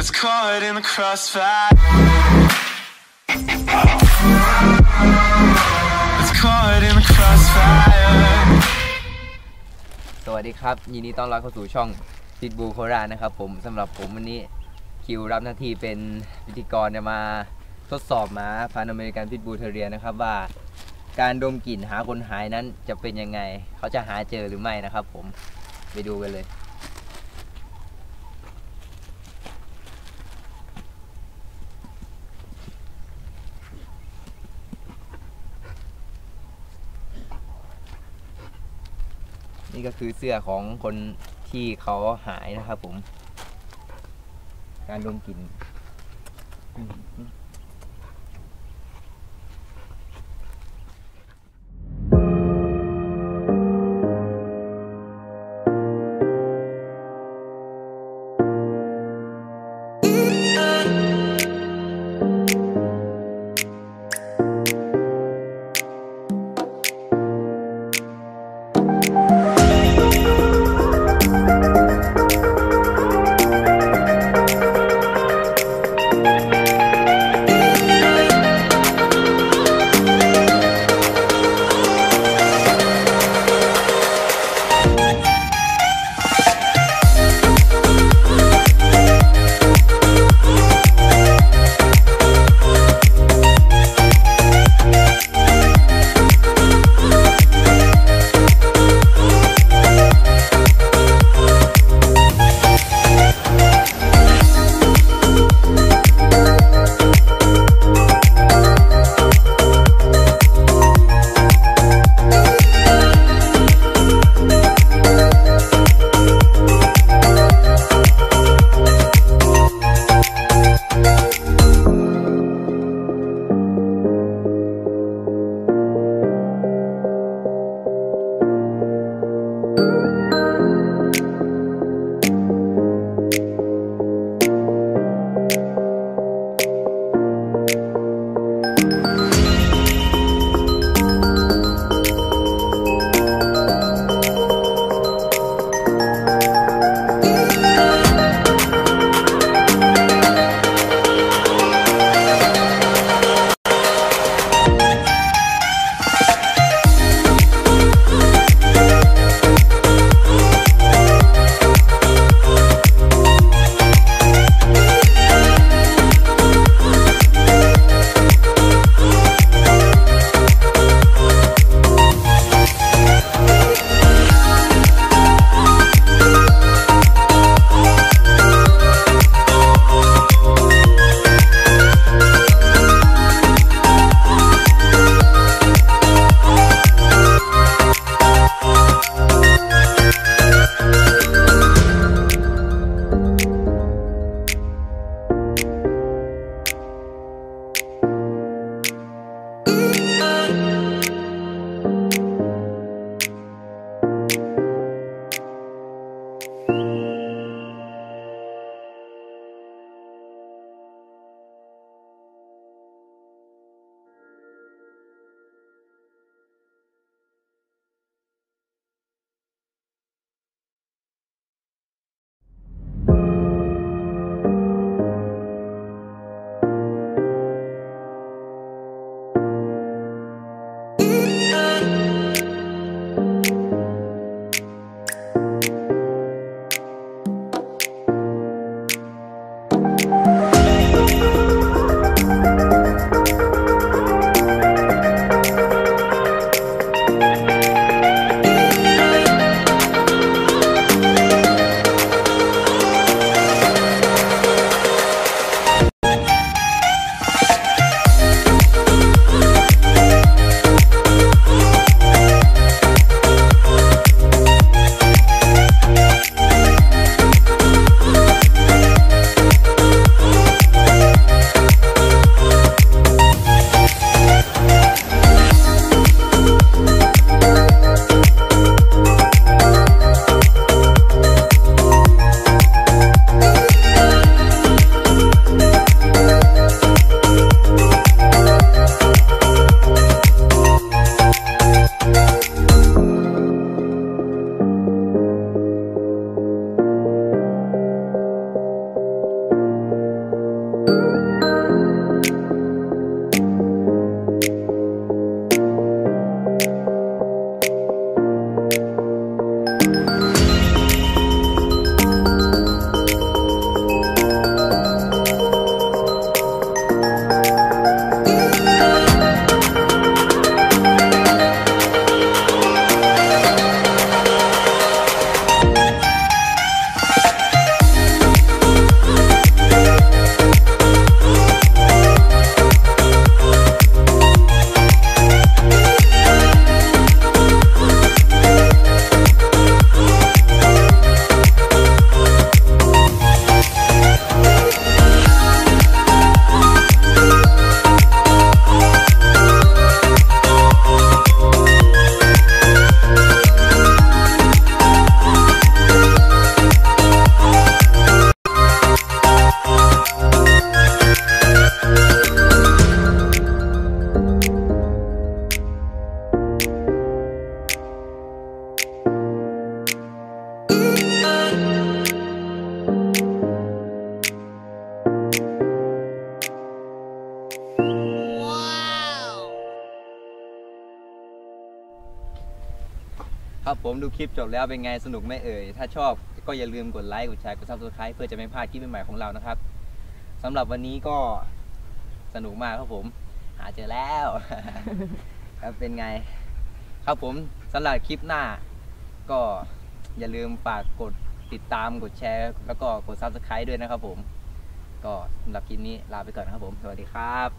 It's caught in the crossfire. It's caught in the crossfire. สวัสดีครับ ยินดีต้อนรับเข้าสู่ช่องพิทบูโคราชนะครับผมสำหรับผมวันนี้คิวรับหน้าที่เป็นพิธีกรจะมาทดสอบหมาพันธุ์อเมริกันพิทบูเทเรียนะครับว่า การดมกลิ่นหาคนหายนั้นจะเป็นยังไง เขาจะหาเจอหรือไม่นะครับผมไปดูกันเลย นี่ก็คือเสื้อของคนที่เขาหายนะครับผม การดมกลิ่น ครับผมดูคลิปจบแล้วเป็นไงสนุกไหมเอ่ย ถ้าชอบก็อย่าลืมกดไลค์ กดแชร์ กด subscribe เพื่อจะไม่พลาดคลิปใหม่ๆของเรานะครับสำหรับวันนี้ก็สนุกมากครับผม หาเจอแล้ว ครับเป็นไง ครับผมสำหรับคลิปหน้า ก็อย่าลืมฝากกดติดตามกดแชร์ แล้วก็กด subscribe ด้วยนะครับผม ก็สำหรับคลิปนี้ลาไปก่อนนะครับผม สวัสดีครับ